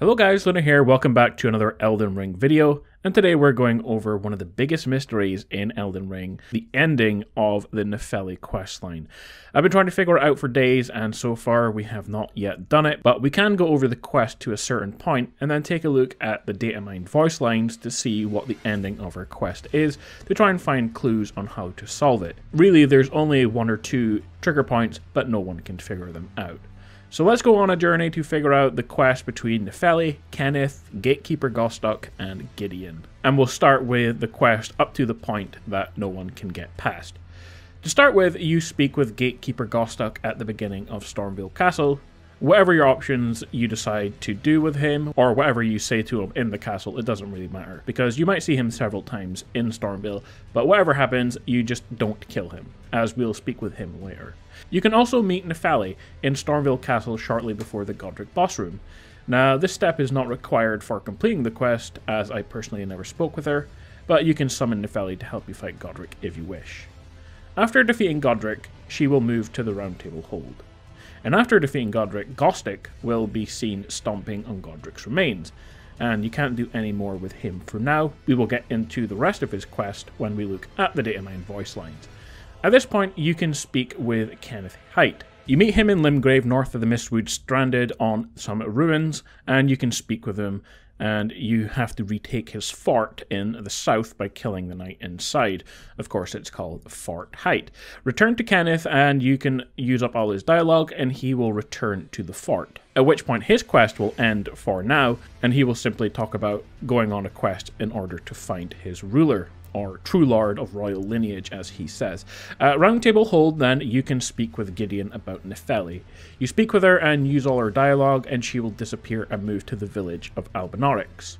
Hello guys, Luna here, welcome back to another Elden Ring video, and today we're going over one of the biggest mysteries in Elden Ring, the ending of the Nepheli questline. I've been trying to figure it out for days, and so far we have not yet done it, but we can go over the quest to a certain point, and then take a look at the data voice lines to see what the ending of our quest is, to try and find clues on how to solve it. Really, there's only one or two trigger points, but no one can figure them out. So let's go on a journey to figure out the quest between Nepheli, Kenneth, Gatekeeper Gostoc, and Gideon. And we'll start with the quest up to the point that no one can get past. To start with, you speak with Gatekeeper Gostoc at the beginning of Stormveil Castle. Whatever your options you decide to do with him, or whatever you say to him in the castle, it doesn't really matter. Because you might see him several times in Stormveil, but whatever happens, you just don't kill him, as we'll speak with him later. You can also meet Nepheli in Stormveil Castle shortly before the Godrick boss room. Now, this step is not required for completing the quest, as I personally never spoke with her, but you can summon Nepheli to help you fight Godrick if you wish. After defeating Godrick, she will move to the Round Table Hold. And after defeating Godrick, Gostoc will be seen stomping on Godrick's remains, and you can't do any more with him for now. We will get into the rest of his quest when we look at the Datamine voice lines. At this point, you can speak with Kenneth Haight. You meet him in Limgrave, north of the Mistwood, stranded on some ruins, and you can speak with him. And you have to retake his fort in the south by killing the knight inside. Of course, it's called Fort Haight. Return to Kenneth, and you can use up all his dialogue, and he will return to the fort. At which point, his quest will end for now, and he will simply talk about going on a quest in order to find his ruler or true lord of royal lineage, as he says. Uh, At Roundtable Hold, then, you can speak with Gideon about Nepheli. You speak with her and use all her dialogue, and she will disappear and move to the village of Albinauric.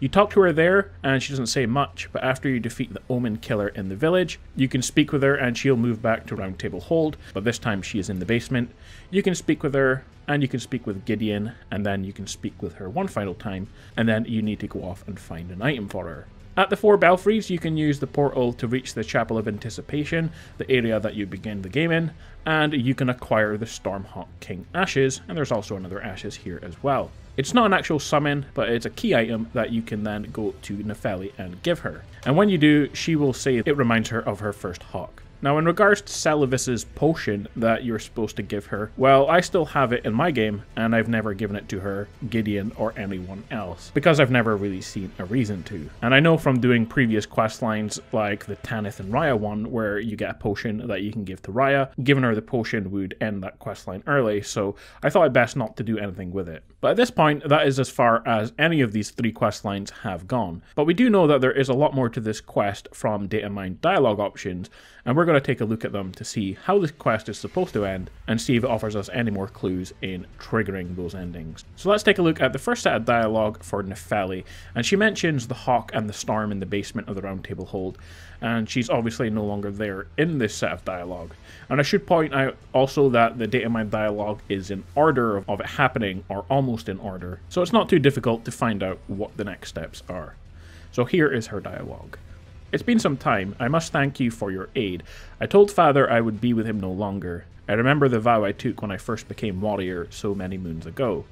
You talk to her there, and she doesn't say much, but after you defeat the Omen Killer in the village, you can speak with her and she'll move back to Roundtable Hold, but this time she is in the basement. You can speak with her, and you can speak with Gideon, and then you can speak with her one final time, and then you need to go off and find an item for her. At the four belfries, you can use the portal to reach the Chapel of Anticipation, the area that you begin the game in, and you can acquire the Stormhawk King Ashes, and there's also another Ashes here as well. It's not an actual summon, but it's a key item that you can then go to Nepheli and give her. And when you do, she will say it reminds her of her first hawk. Now, in regards to Seluvis's potion that you're supposed to give her, well, I still have it in my game, and I've never given it to her, Gideon, or anyone else, because I've never really seen a reason to. And I know from doing previous quest lines, like the Tanith and Rya one, where you get a potion that you can give to Rya, giving her the potion would end that quest line early, so I thought it best not to do anything with it. But at this point, that is as far as any of these three quest lines have gone. But we do know that there is a lot more to this quest from Datamine dialogue options, and we're going to take a look at them to see how the quest is supposed to end and see if it offers us any more clues in triggering those endings. So let's take a look at the first set of dialogue for Nepheli, and she mentions the hawk and the storm in the basement of the Round Table Hold, and she's obviously no longer there in this set of dialogue. And I should point out also that the Datamine dialogue is in order of it happening, or almost in order, so it's not too difficult to find out what the next steps are. So here is her dialogue. It's been some time. I must thank you for your aid. I told father I would be with him no longer. I remember the vow I took when I first became warrior so many moons ago.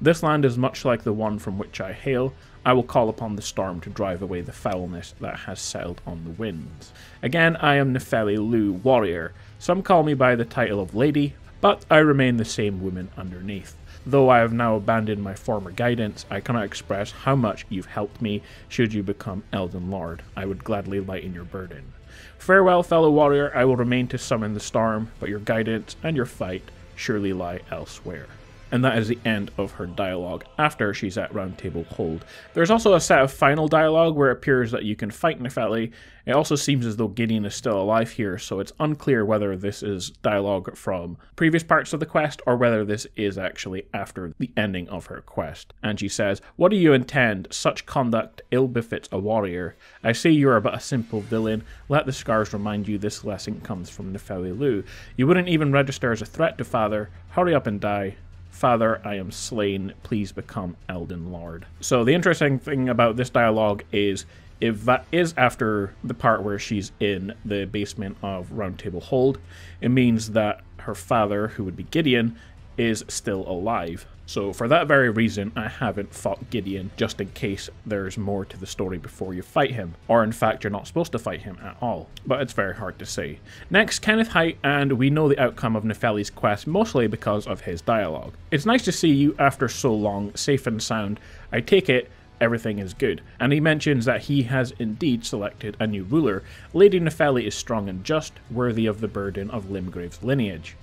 This land is much like the one from which I hail. I will call upon the storm to drive away the foulness that has settled on the winds. Again, I am Nepheli Loux, warrior. Some call me by the title of lady, but I remain the same woman underneath. Though I have now abandoned my former guidance, I cannot express how much you've helped me should you become Elden Lord. I would gladly lighten your burden. Farewell, fellow warrior, I will remain to summon the storm, but your guidance and your fight surely lie elsewhere and that is the end of her dialogue after she's at Roundtable Hold. There's also a set of final dialogue where it appears that you can fight Nepheli. It also seems as though Gideon is still alive here, so it's unclear whether this is dialogue from previous parts of the quest or whether this is actually after the ending of her quest. And she says, What do you intend? Such conduct ill befits a warrior. I see you are but a simple villain. Let the scars remind you this lesson comes from Nepheli Loux. You wouldn't even register as a threat to father. Hurry up and die. Father, I am slain, please become Elden Lord. So the interesting thing about this dialogue is if that is after the part where she's in the basement of Roundtable Hold, it means that her father, who would be Gideon, is still alive. So for that very reason, I haven't fought Gideon just in case there's more to the story before you fight him, or in fact you're not supposed to fight him at all, but it's very hard to say. Next, Kenneth Haight, and we know the outcome of Nepheli's quest mostly because of his dialogue. It's nice to see you after so long, safe and sound. I take it everything is good. And he mentions that he has indeed selected a new ruler. Lady Nepheli is strong and just, worthy of the burden of Limgrave's lineage.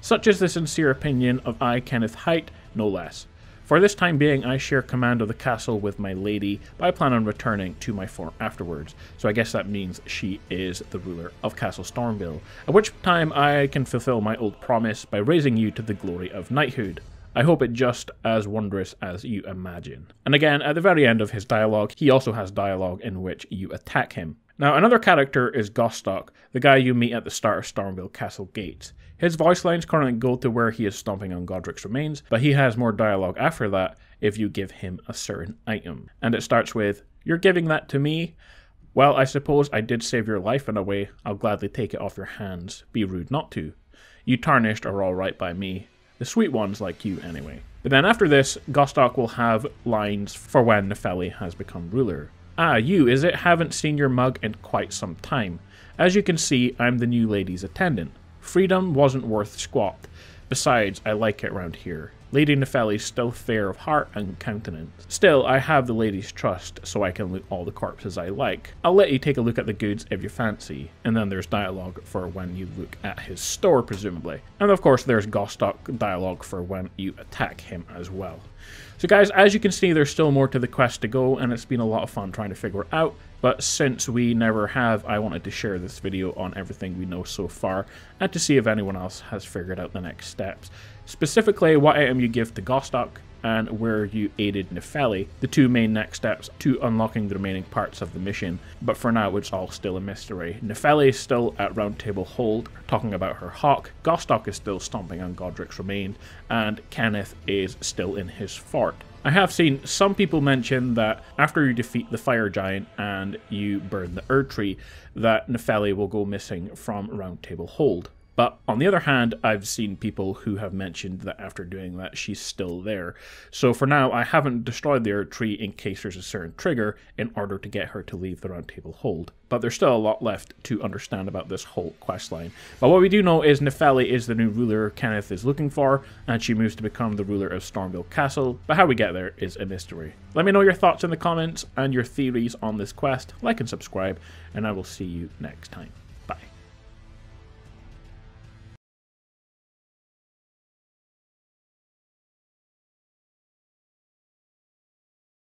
Such is the sincere opinion of I, Kenneth Haight, no less. For this time being, I share command of the castle with my lady, but I plan on returning to my fort afterwards. So I guess that means she is the ruler of Castle Stormveil, at which time I can fulfill my old promise by raising you to the glory of knighthood. I hope it just as wondrous as you imagine. And again, at the very end of his dialogue, he also has dialogue in which you attack him. Now, another character is Gostoc, the guy you meet at the start of Stormveil Castle gates. His voice lines currently go to where he is stomping on Godrick's remains, but he has more dialogue after that if you give him a certain item. And it starts with, You're giving that to me? Well, I suppose I did save your life in a way. I'll gladly take it off your hands. Be rude not to. You tarnished are alright by me. The sweet ones like you, anyway. But then after this, Gostoc will have lines for when Nepheli has become ruler. Ah, you, is it? Haven't seen your mug in quite some time. As you can see, I'm the new lady's attendant. Freedom wasn't worth squat. Besides, I like it round here. Lady Nepheli's still fair of heart and countenance. Still, I have the lady's trust, so I can loot all the corpses I like. I'll let you take a look at the goods if you fancy, and then there's dialogue for when you look at his store, presumably. And of course, there's Gostoc dialogue for when you attack him as well. So guys, as you can see, there's still more to the quest to go, and it's been a lot of fun trying to figure it out. But since we never have, I wanted to share this video on everything we know so far, and to see if anyone else has figured out the next steps. Specifically, what item you give to Gostoc, and where you aided Nepheli, the two main next steps to unlocking the remaining parts of the mission, but for now it's all still a mystery. Nepheli is still at Round Table Hold, talking about her hawk, Gostoc is still stomping on Godrick's remains, and Kenneth is still in his fort. I have seen some people mention that after you defeat the fire giant and you burn the Erdtree, that Nepheli will go missing from Round Table Hold. But on the other hand, I've seen people who have mentioned that after doing that, she's still there. So for now, I haven't destroyed the Erdtree in case there's a certain trigger in order to get her to leave the Round Table hold. But there's still a lot left to understand about this whole quest line. But what we do know is Nepheli is the new ruler Kenneth is looking for, and she moves to become the ruler of Stormveil Castle. But how we get there is a mystery. Let me know your thoughts in the comments and your theories on this quest. Like and subscribe, and I will see you next time.